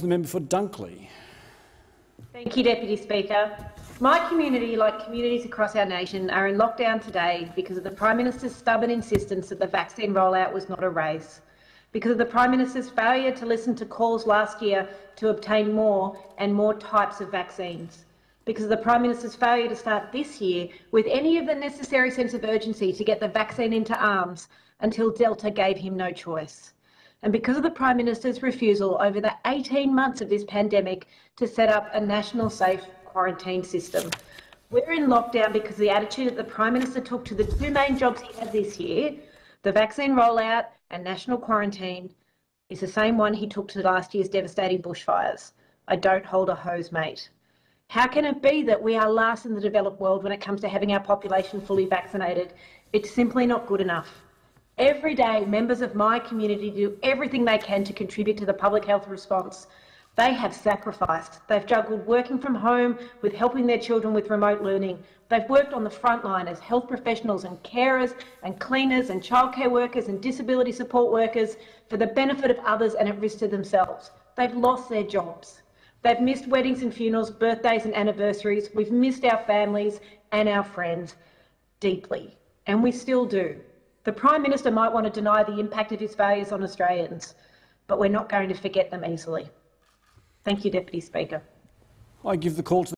The member for Dunkley. Thank you, Deputy Speaker. My community, like communities across our nation, are in lockdown today because of the Prime Minister's stubborn insistence that the vaccine rollout was not a race, because of the Prime Minister's failure to listen to calls last year to obtain more and more types of vaccines, because of the Prime Minister's failure to start this year with any of the necessary sense of urgency to get the vaccine into arms until Delta gave him no choice and because of the Prime Minister's refusal over the 18 months of this pandemic to set up a national safe quarantine system. We're in lockdown because of the attitude that the Prime Minister took to the two main jobs he had this year, the vaccine rollout and national quarantine, is the same one he took to last year's devastating bushfires. I don't hold a hose, mate. How can it be that we are last in the developed world when it comes to having our population fully vaccinated? It's simply not good enough. Every day, members of my community do everything they can to contribute to the public health response. They have sacrificed. They've juggled working from home with helping their children with remote learning. They've worked on the front line as health professionals and carers and cleaners and childcare workers and disability support workers for the benefit of others and at risk to themselves. They've lost their jobs. They've missed weddings and funerals, birthdays and anniversaries. We've missed our families and our friends deeply, and we still do. The Prime Minister might want to deny the impact of his failures on Australians, but we're not going to forget them easily. Thank you, Deputy Speaker. I give the call to